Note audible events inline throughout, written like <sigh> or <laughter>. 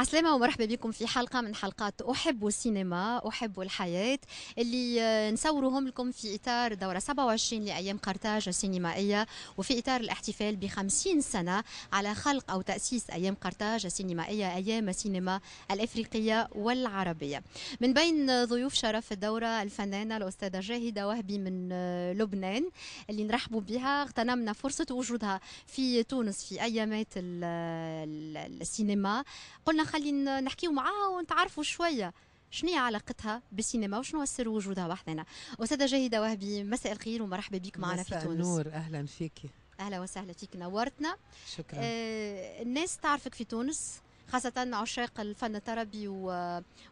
عسلامة ومرحبا بكم في حلقة من حلقات أحب السينما أحب الحياة اللي آه، نصورهم لكم في إطار دورة 27 لأيام قرطاج السينمائية وفي إطار الاحتفال ب 50 سنة على خلق أو تأسيس أيام قرطاج السينمائية أيام السينما الإفريقية والعربية. من بين ضيوف شرف الدورة الفنانة الأستاذة جاهدة وهبي من آه، لبنان اللي نرحبوا بها. اغتنمنا فرصة وجودها في تونس في أيامات السينما. قلنا خلي نحكيو معاها ونتعرفوا شوية. شنو هي علاقتها بالسينما وشنو هو سر وجودها وحدنا؟ أستاذة جاهدة وهبي مساء الخير ومرحبا بك معنا في تونس. النور أهلا فيك. أهلا وسهلا فيك نورتنا. شكرا. آه الناس تعرفك في تونس خاصة عشاق الفن الطربي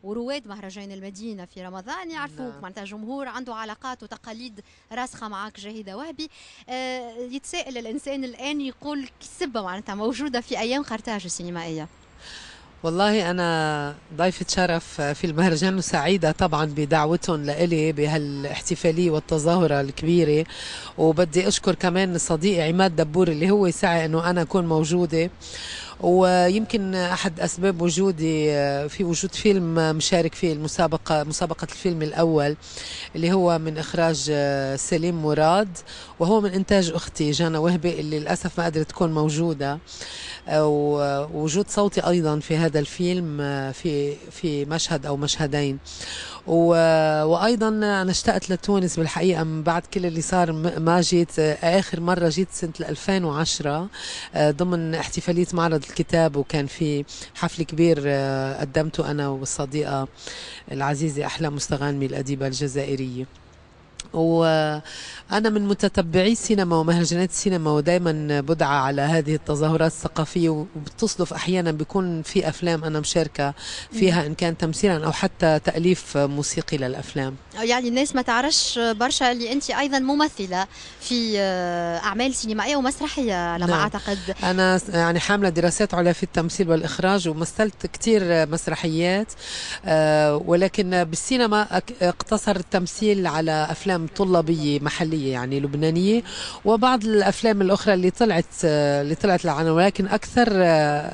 ورواد مهرجان المدينة في رمضان. يعرفوك نعم. معناتها جمهور عنده علاقات وتقاليد راسخة معك جاهدة وهبي. آه يتساءل الإنسان الآن يقول كسبة معناتها موجودة في أيام قرطاج السينمائية. والله أنا ضيفة شرف في المهرجان وسعيدة طبعا بدعوتهم لإلي بهالاحتفالية والتظاهرة الكبيرة. وبدي أشكر كمان صديقي عماد دبور اللي هو سعى أنه أنا أكون موجودة. ويمكن أحد أسباب وجودي آه، في وجود فيلم مشارك فيه المسابقة مسابقة الفيلم الأول اللي هو من إخراج آه، سليم مراد وهو من إنتاج أختي جانا وهبي اللي للأسف ما قدرت تكون موجودة. آه، ووجود صوتي أيضا في هذا الفيلم في في مشهد أو مشهدين. وأيضا أنا اشتقت لتونس بالحقيقة من بعد كل اللي صار. ما جيت آخر مرة جيت سنة 2010 ضمن احتفالية معرض الكتاب وكان في حفل كبير آه، قدمته أنا والصديقة العزيزة أحلام مستغانمي الأديبة الجزائرية. وأنا من متتبعي السينما ومهرجانات السينما ودائما بدعى على هذه التظاهرات الثقافية وبتصدف أحيانا بيكون في أفلام أنا مشاركة فيها إن كان تمثيلا أو حتى تأليف موسيقي للأفلام يعني الناس ما تعرفش برشا اللي أنت أيضا ممثلة في أعمال سينمائية ومسرحية على ما نعم. أعتقد أنا يعني حاملة دراسات عليا في التمثيل والإخراج ومثلت كثير مسرحيات آه، ولكن بالسينما اقتصر التمثيل على أفلام أفلام طلابية محلية يعني لبنانية وبعض الأفلام الأخرى اللي طلعت اللي طلعت للعالم ولكن أكثر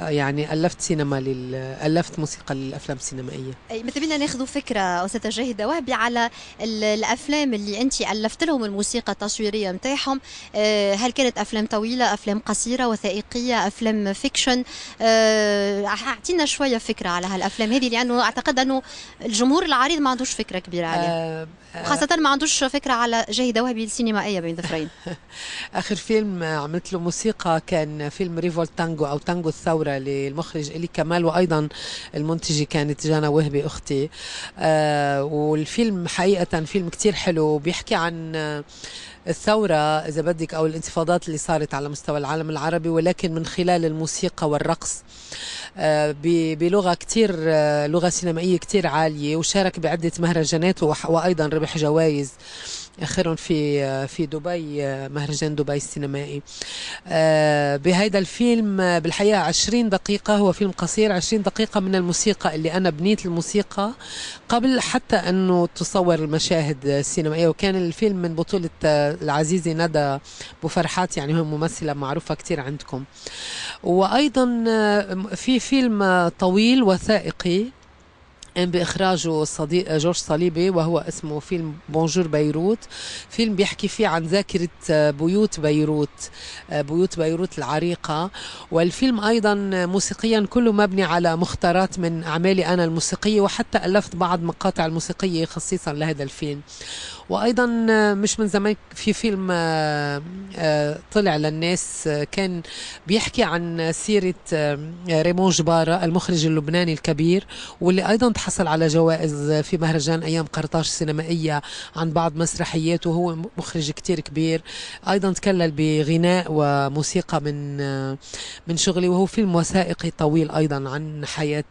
يعني ألفت سينما لل... ألفت موسيقى للأفلام السينمائية. أي مثل بدنا ناخذ فكرة أستاذة جاهدة وهبي على الأفلام اللي أنت ألفت لهم الموسيقى التصويرية نتاعهم آه، هل كانت أفلام طويلة أفلام قصيرة وثائقية أفلام فيكشن؟ آه، أعطينا شوية فكرة على هالأفلام هذه لأنه أعتقد أنه الجمهور العريض ما عندوش فكرة كبيرة عليها. آه خاصة ما عندوش فكرة على جيدة وهبي السينمائية بين ظفرين. <laughs> آخر فيلم عملت له موسيقى كان فيلم ريفول تانجو أو تانجو الثورة للمخرج إلي كمال وأيضا المنتجة كانت جانا وهبي أختي. آه والفيلم حقيقة فيلم كتير حلو. بيحكي عن الثورة إذا بدك أو الانتفاضات اللي صارت على مستوى العالم العربي ولكن من خلال الموسيقى والرقص. آه، بلغة كتير آه، لغة سينمائية كتير عالية وشارك بعدة مهرجانات وأيضا ربح جوائز. اخرهم في في دبي مهرجان دبي السينمائي. آه، بهيدا الفيلم بالحقيقة 20 دقيقة هو فيلم قصير 20 دقيقة من الموسيقى اللي أنا بنيت الموسيقى قبل حتى أنه تصور المشاهد السينمائية. وكان الفيلم من بطولة العزيزة ندى بوفرحات يعني هو ممثلة معروفة كثير عندكم. وأيضا في فيلم طويل وثائقي قام بإخراجه الصديق جورج صليبي وهو اسمه فيلم بونجور بيروت فيلم بيحكي فيه عن ذاكرة بيوت بيروت بيوت بيروت العريقة. والفيلم أيضا موسيقيا كله مبني على مختارات من أعمالي أنا الموسيقية وحتى ألفت بعض مقاطع الموسيقية خصيصا لهذا الفيلم. وأيضا مش من زمان في فيلم آه، آه، طلع للناس آه، كان بيحكي عن سيرة ريمون جباره المخرج اللبناني الكبير واللي أيضا تحصل على جوائز في مهرجان أيام قرطاج السينمائية عن بعض مسرحياته وهو مخرج كتير كبير. أيضا تكلل بغناء وموسيقى من من شغلي وهو فيلم وثائقي طويل أيضا عن حياة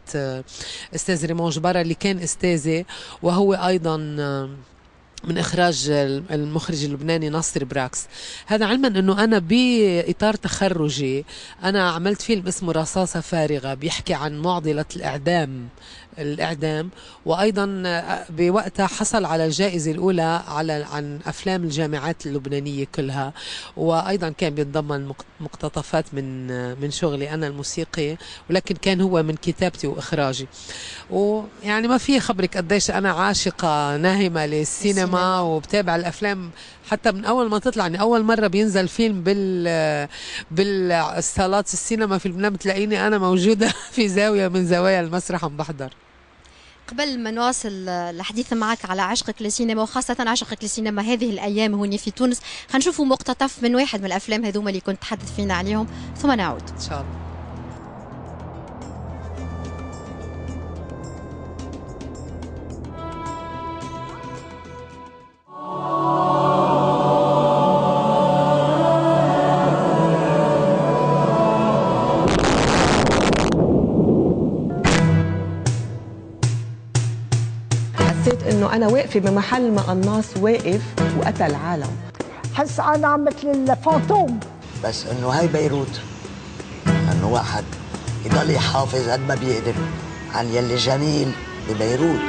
أستاذ ريمون جباره اللي كان أستاذي وهو أيضا من إخراج المخرج اللبناني ناصر براكس. هذا علما إنه أنا بإطار تخرجي أنا عملت فيلم اسمه رصاصة فارغة بيحكي عن معضلة الإعدام الإعدام وأيضا بوقتها حصل على الجائزة الأولى على عن أفلام الجامعات اللبنانية كلها. وأيضا كان بيتضمن مقتطفات من من شغلي أنا الموسيقي ولكن كان هو من كتابتي وإخراجي. ويعني ما في خبرك قديش أنا عاشقة ناهمة للسينما وبتابع الأفلام. حتى من أول ما تطلع يعني أول مرة بينزل فيلم بال بالصالات السينما في لبنان بتلاقيني أنا موجودة <laughs> في زاوية من زوايا المسرح عم بحضر. قبل ما نواصل الحديث معك على عشقك للسينما وخاصة عشقك للسينما هذه الأيام هنا في تونس. خنشوفوا مقتطف من واحد من الأفلام هذوما اللي كنت تحدث فينا عليهم. ثم نعود. إن شاء الله. إنه أنا واقفة بمحل ما قناص واقف وقتل عالم حس أنا مثل الفانتوم. بس إنه هاي بيروت. إنه واحد يضل يحافظ قد ما بيقدر عن يلي جميل ببيروت.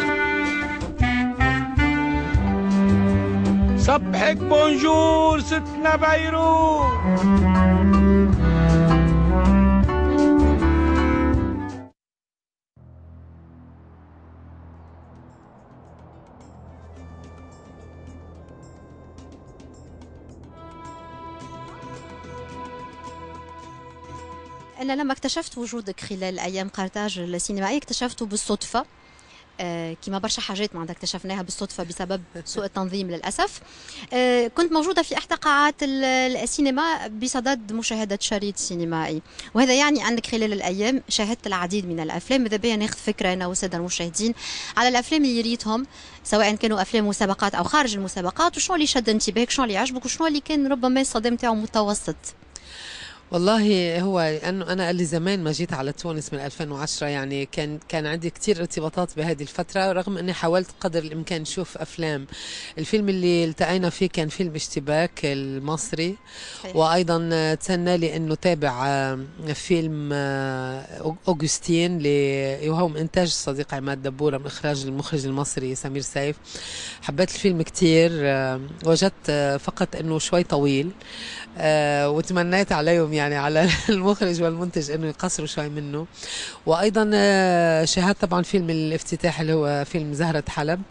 صبحك بونجور ستنا بيروت. أنا لما اكتشفت وجودك خلال أيام قرطاج السينمائية اكتشفته بالصدفة آه كما برشا حاجات ما اكتشفناها بالصدفة بسبب <laughs> سوء التنظيم للأسف. آه كنت موجودة في إحدى قاعات السينما بصدد مشاهدة شريط سينمائي. وهذا يعني أنك خلال الأيام شاهدت العديد من الأفلام. ماذا بيا ناخذ فكرة أنا والسادة المشاهدين على الأفلام اللي ريتهم سواء كانوا أفلام مسابقات أو خارج المسابقات وشنو اللي شد انتباهك شنو اللي عجبك وشنو اللي كان ربما الصدى نتاعو متوسط. والله هو انه أنا قال لي زمان ما جيت على تونس من 2010 يعني كان كان عندي كثير ارتباطات بهذه الفترة رغم أني حاولت قدر الإمكان أشوف أفلام الفيلم اللي التقينا فيه كان فيلم اشتباك المصري. وأيضا تسنى لي انه تابع آه، فيلم آه، أوغستين اللي من إنتاج الصديق عماد دبوره من إخراج المخرج المصري سمير سيف حبيت الفيلم كثير آه، وجدت فقط إنه شوي طويل آه وتمنيت يعني على <laughs> المخرج والمنتج إنه يقصروا شوي منه. وأيضا آه شاهدت طبعا فيلم الافتتاح اللي هو فيلم زهرة حلب.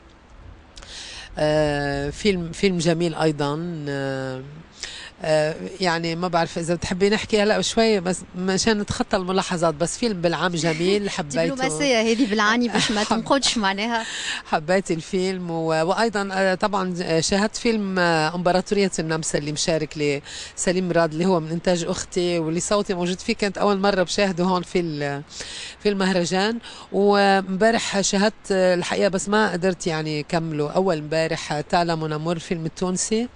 آه فيلم فيلم جميل أيضا. آه، يعني ما بعرف إذا بتحبي نحكي هلا شوي بس مشان نتخطى الملاحظات بس فيلم بالعام جميل <laughs> حبيته. دبلوماسيه هذه بالعاني باش ما <laughs> تنقدش معناها. حبيت الفيلم و... وأيضا آه، طبعا شاهدت فيلم آه، امبراطورية النمسا اللي مشارك لسليم مراد اللي هو من إنتاج أختي واللي صوتي موجود فيه كانت أول مرة بشاهده هون في في المهرجان. وامبارح شاهدت الحقيقة بس ما قدرت يعني كمله. أول امبارح تالا mon amour فيلم التونسي.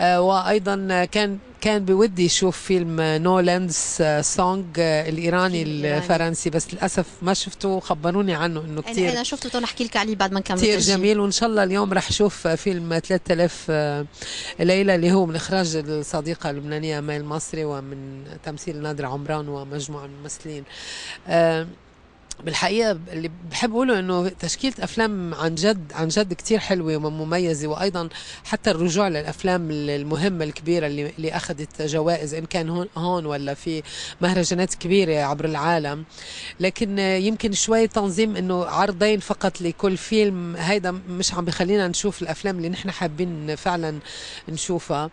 وأيضا كان كان بودي أشوف فيلم No Land's Song الإيراني الفرنسي بس للأسف ما شفته خبروني عنه إنه كثير أنا شفته تو نحكي لك عليه بعد ما نكمل كثير جميل وإن شاء الله اليوم رح أشوف فيلم 3000 ليلة اللي هو من إخراج الصديقة اللبنانية مايل مصري ومن تمثيل نادر عمران ومجموعة من الممثلين. أه بالحقيقة اللي بحب أقوله إنه تشكيلة أفلام عن جد عن جد كثير حلوة ومميزة وأيضا حتى الرجوع للأفلام المهمة الكبيرة اللي, اللي أخذت جوائز إن كان هون, هون ولا في مهرجانات كبيرة عبر العالم. لكن يمكن شوي تنظيم إنه عرضين فقط لكل فيلم هيدا مش عم بخلينا نشوف الأفلام اللي نحن حابين فعلا نشوفها.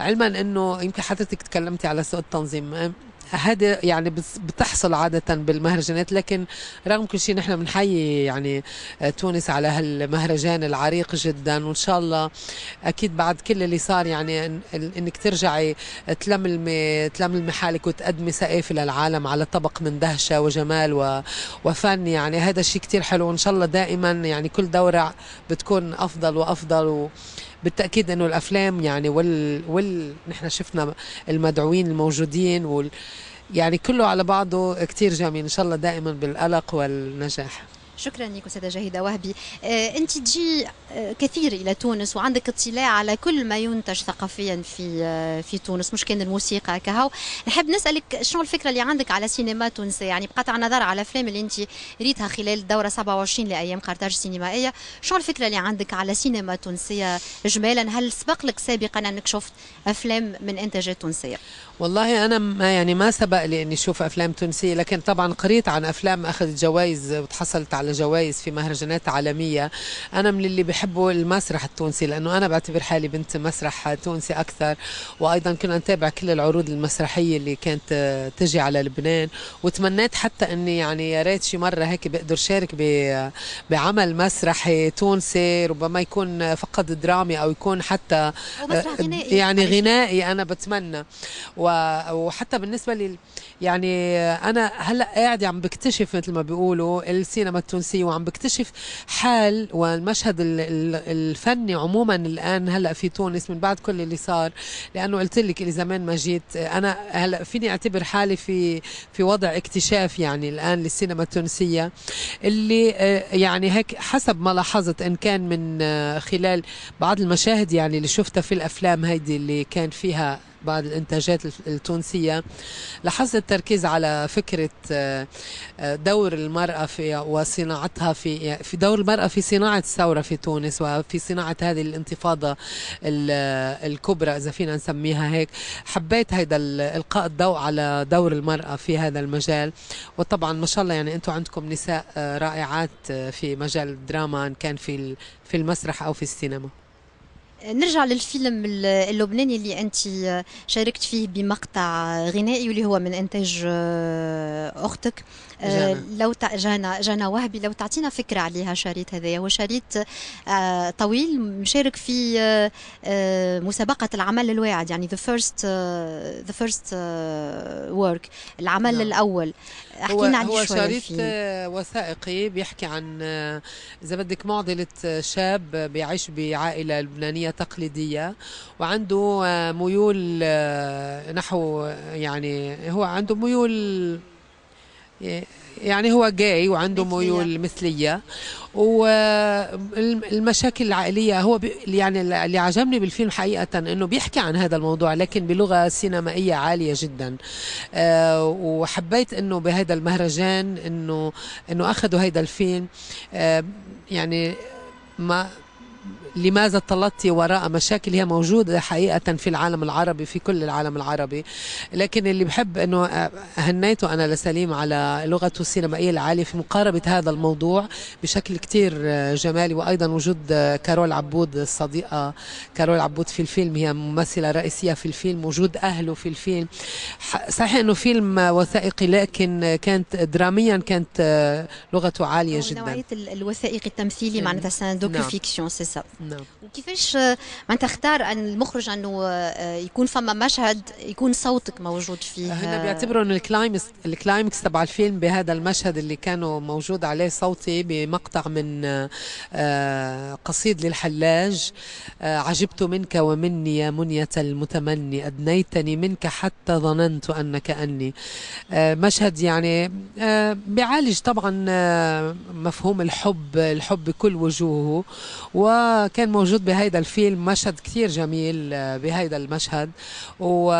علما إنه يمكن حضرتك تكلمتي على سوء التنظيم. هذا يعني بتحصل عادة بالمهرجانات لكن رغم كل شيء نحن بنحيي يعني آه، تونس على هالمهرجان العريق جدا وإن شاء الله أكيد بعد كل اللي صار يعني إنك ترجعي تلملمي تلملمي حالك وتقدمي سقافة للعالم على طبق من دهشة وجمال وفن يعني هذا شيء كتير حلو وإن شاء الله دائما يعني كل دورة بتكون أفضل وأفضل و بالتأكيد إنه الأفلام يعني وال وال نحن شفنا المدعوين الموجودين وال يعني كله على بعضه كتير جميل. إن شاء الله دائما بالقلق والنجاح. شكرا لك أستاذة جاهدة وهبي. آه، أنت تجي آه، كثير إلى تونس وعندك اطلاع على كل ما ينتج ثقافيا في آه، في تونس مش كان الموسيقى كهو. نحب نسألك شنو الفكرة اللي عندك على سينما تونسية؟ يعني بقطع النظر على الافلام اللي أنت ريتها خلال الدوره 27 لأيام قرطاج السينمائيه شنو الفكرة اللي عندك على سينما تونسية اجمالا؟ هل سبق لك سابقا أنك شفت أفلام من إنتاجات تونسية؟ والله أنا ما يعني ما سبق لي إني أشوف أفلام تونسية لكن طبعا قريت عن أفلام أخذت جوائز وتحصلت جوائز في مهرجانات عالمية. أنا من اللي بحبوا المسرح التونسي لأنه أنا بعتبر حالي بنت مسرح تونسي أكثر وأيضا كنا نتابع كل العروض المسرحية اللي كانت تجي على لبنان. وتمنيت حتى إني يعني يا ريت شي مرة هيك بقدر شارك بعمل مسرحي تونسي ربما يكون فقط درامي أو يكون حتى غنائي. يعني غنائي أنا بتمنى. وحتى بالنسبة لي يعني أنا هلأ قاعدة عم بكتشف مثل ما بيقولوا السينما التونسيه وعم بكتشف حال والمشهد الفني عموما الآن هلأ في تونس من بعد كل اللي صار. لأنه قلت لك اللي زمان ما جيت. أنا هلأ فيني أعتبر حالي في في وضع اكتشاف يعني الآن للسينما التونسية اللي يعني هيك حسب ما لاحظت إن كان من خلال بعض المشاهد يعني اللي شفتها في الأفلام هيدي اللي كان فيها بعض الإنتاجات التونسية لاحظت التركيز على فكرة آه، آه، دور المرأة في وصناعتها في في دور المرأة في صناعة الثورة في تونس وفي صناعة هذه الانتفاضة الكبرى إذا فينا نسميها هيك. حبيت هيدا إلقاء الضوء على دور المرأة في هذا المجال. وطبعا ما شاء الله يعني أنتم عندكم نساء آه، رائعات في مجال الدراما إن كان في في المسرح أو في السينما. نرجع للفيلم اللبناني اللي انت شاركت فيه بمقطع غنائي واللي هو من إنتاج آه، أختك. آه، لو جانا جانا وهبي لو تعطينا فكرة عليها شريط هذايا. هو شريط آه، طويل مشارك في مسابقة العمل الواعد يعني the first the first work العمل نعم. الأول. احكينا عليه هو شريط وثائقي بيحكي عن إذا بدك معضلة شاب بيعيش بعائلة لبنانية تقليدية وعنده آه، ميول آه، نحو يعني هو عنده ميول يعني هو جاي وعنده مثلية. ميول مثلية. والمشاكل العائلية هو يعني اللي عجبني بالفيلم حقيقة إنه بيحكي عن هذا الموضوع لكن بلغة سينمائية عالية جدا. آه، وحبيت إنه بهذا المهرجان إنه إنه أخذوا هذا الفيلم. يعني ما لماذا طلبت وراء مشاكل هي موجودة حقيقة في العالم العربي في كل العالم العربي. لكن اللي بحب أنه هنيته أنا لسليم على لغته السينمائية العالية في مقاربة هذا الموضوع بشكل كتير جمالي وأيضا وجود كارول عبود الصديقة. كارول عبود في الفيلم هي ممثلة رئيسية في الفيلم وجود أهله في الفيلم. صحيح أنه فيلم وثائقي لكن كانت دراميا كانت لغته عالية جدا. نوعية الوثائقي التمثيلي معناتها c'est un docu-fiction c'est ça نعم. وكيفاش معناتها اختار أن المخرج أنه آه، يكون فما مشهد يكون صوتك موجود فيه هنا بيعتبروا إنه ال climax ال climax تبع الفيلم بهذا المشهد اللي كانوا موجود عليه صوتي بمقطع من آه، قصيد للحلاج آه، عجبت منك ومني يا منية المتمني أدنيتني منك حتى ظننت أنك أني. مشهد يعني بيعالج طبعا مفهوم الحب الحب بكل وجوهه وكان موجود بهيدا الفيلم مشهد كثير جميل آه، بهيدا المشهد. و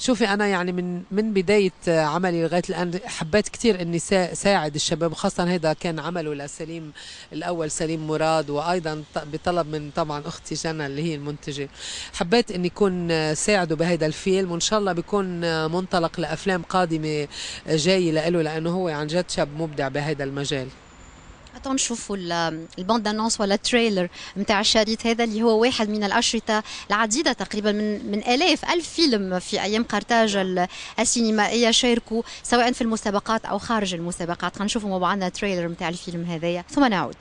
شوفي أنا يعني من من بداية عملي لغاية الآن حبيت كثير إني ساعد الشباب وخاصة هذا كان عمله لسليم الأول سليم مراد وأيضا بطلب من طبعا أختي جنى اللي هي المنتجة. حبيت إني اكون ساعده بهذا الفيلم وإن شاء الله بيكون منطلق لأفلام قادمة جاية له لأنه هو عن جد شاب مبدع بهذا المجال. تو نشوفوا ال bande-annonce ولا ال trailer نتاع الشريط هذا اللي هو واحد من الأشرطة العديدة تقريبا من من آلاف ألف فيلم في أيام قرطاج السينمائية شاركوا سواء في المسابقات أو خارج المسابقات. خلينا نشوفوا مع بعضنا trailer نتاع الفيلم هذايا. ثم نعود.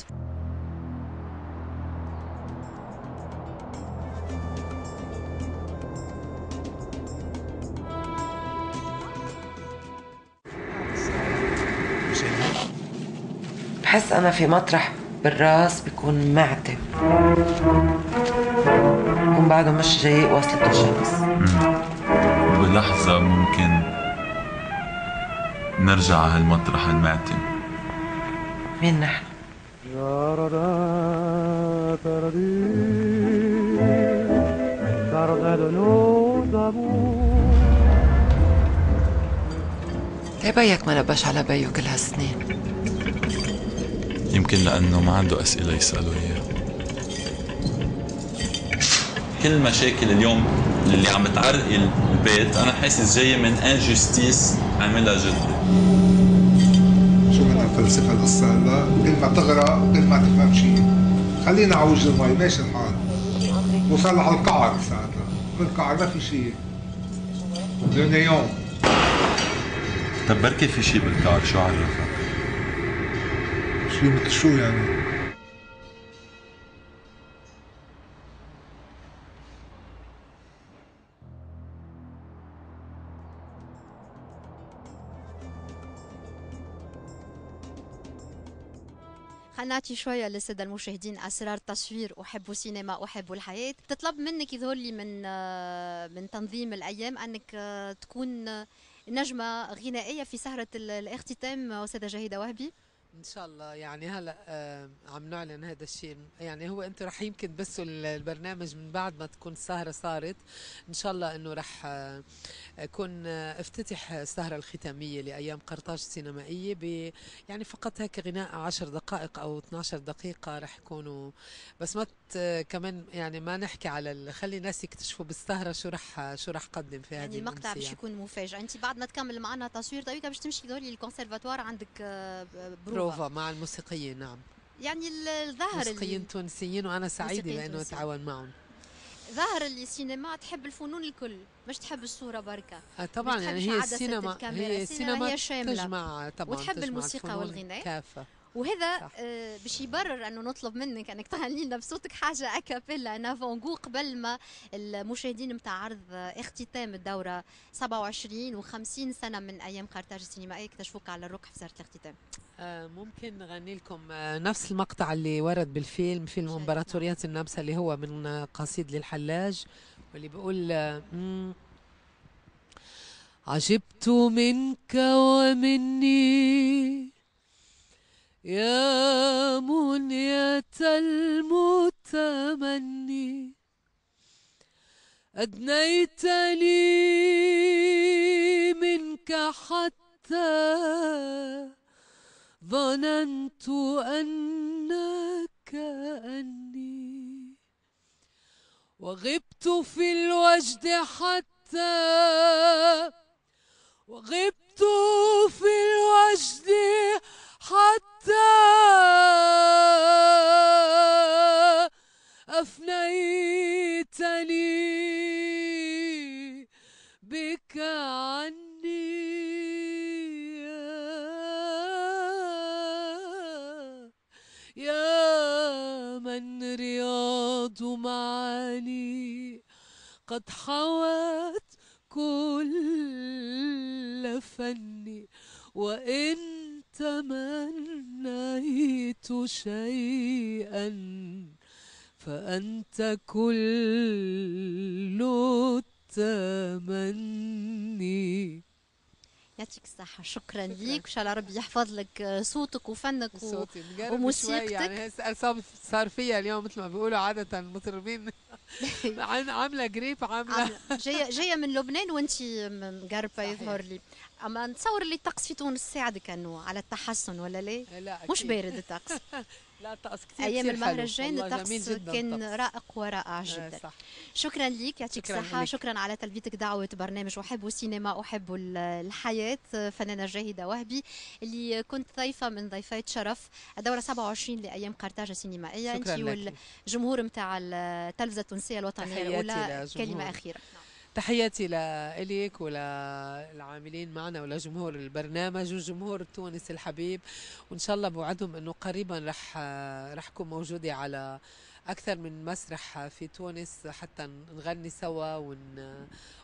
بحس أنا في مطرح بالراس بيكون معتم بكون بعده مش جاي وصلت الشمس. وبلحظة ممكن نرجع على هالمطرح المعتم مين نحن؟ ليه بيك ما نبش على بيو كل هالسنين؟ يمكن لأنه ما عنده أسئلة يسألوا إياها كل المشاكل اليوم اللي عم بتعرقل البيت أنا حاسس جاية من injustice عملها جدي شو بدنا نفلسف هالقصة هلا كل ما تغرق كل ما تفهم شيء. خلينا على وجه المي ماشي الحال؟ وصل على القعر ساعتها. من القعر ما في شيء. يوم. طب بركي في شيء بالكار شو عرفك؟ مثل شو يعني؟ نعطي شوية للسادة المشاهدين أسرار تصوير أحب السينما أحب الحياة. تطلب منك يظهر لي من آه، من تنظيم الأيام أنك آه، تكون آه، نجمة غنائية في سهرة ال- الاختتام أستاذة جاهدة وهبي. إن شاء الله يعني هلا آه، عم نعلن هذا الشيء. يعني هو أنتم رح يمكن ال- البرنامج من بعد ما تكون السهرة صارت. إن شاء الله إنه رح آه، أكون آه، أفتتح السهرة الختامية لأيام قرطاج السينمائيه ب يعني فقط هيك غناء 10 دقائق أو 12 دقيقة رح يكونوا. بس ما كمان يعني ما نحكي على خلي الناس يكتشفوا بالسهرة شو رح شو رح قدم في هذه يعني المقطع باش. يكون مفاجئ. أنت بعد ما تكمل معنا تصوير طريقة باش تمشي تظهر لي الكونسرفاتوار. عندك آه، بروفا مع الموسيقيين نعم يعني ال- الظاهر اللي موسيقيين تونسيين وأنا سعيدة لأنه. اتعاون معهم ظاهر السينما تحب الفنون الكل مش تحب الصورة بركة آه طبعا يعني هي السينما هي السينما هي شاملة. تجمع طبعا وتحب تجمع الموسيقى والغناء. كافة وهذا. آه باش يبرر أنه نطلب منك أنك تغني لنا بصوتك حاجة أكابيلا نافونغو قبل ما المشاهدين متاع عرض اختتام الدورة 27 و50 سنة من أيام قرطاج السينمائي يكتشفوك على الركح في سهره الاختتام ممكن نغني لكم آه نفس المقطع اللي ورد بالفيلم فيلم امبراطوريات النمسا اللي هو من آه، قصيد للحلاج واللي بيقول آه، عجبت منك ومني. يا منية المتمني. أدنيتني منك حتى ظننت أنك أني وغبت في الوجد حتى وغبت في فني وإن تمنيت شيئا فأنت كل التمني يعطيك الصحة شكرا ليك وإن شاء الله ربي يحفظ لك آه، صوتك وفنك. صوتي وموسيقتك. يعني صار فيها اليوم مثل ما بيقولوا عادة المطربين <laughs> عاملة جريب عاملة- جاية جاية من لبنان وانت مقربة. يظهر لي أما نتصور اللي الطقس في تونس ساعدك أنه على التحسن ولا ليه؟ لا مش. بارد الطقس <laughs> لا الطقس كثير أيام. المهرجان الطقس كان. رائق ورائع آه، جدا. صح. شكرا ليك يعطيك لك. شكرا على تلبيتك دعوة برنامج أحب السينما أحب ال- الحياة. فنانة جاهدة وهبي اللي كنت ضيفة من ضيفات شرف. الدورة 27 لأيام قرطاج السينمائية لك. والجمهور متاع التلفزة التونسية الوطنية تحياتي الأولى. لجمهور. تحياتي لإلك وللعاملين معنا ولجمهور البرنامج والجمهور التونسي الحبيب. وإن شاء الله بوعدهم أنه قريبا رح رح أكون موجودة على أكثر من مسرح في تونس حتى نغني سوا ون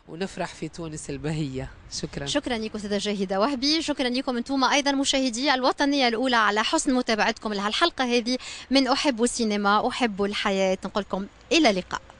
ونفرح في تونس البهية. شكرا. شكرا لكم أستاذة جاهدة وهبي. شكرا لكم أنتم أيضا مشاهدي الوطنية الأولى على حسن متابعتكم لهالحلقة هذه من أحب السينما أحب الحياة. نقول لكم إلى اللقاء.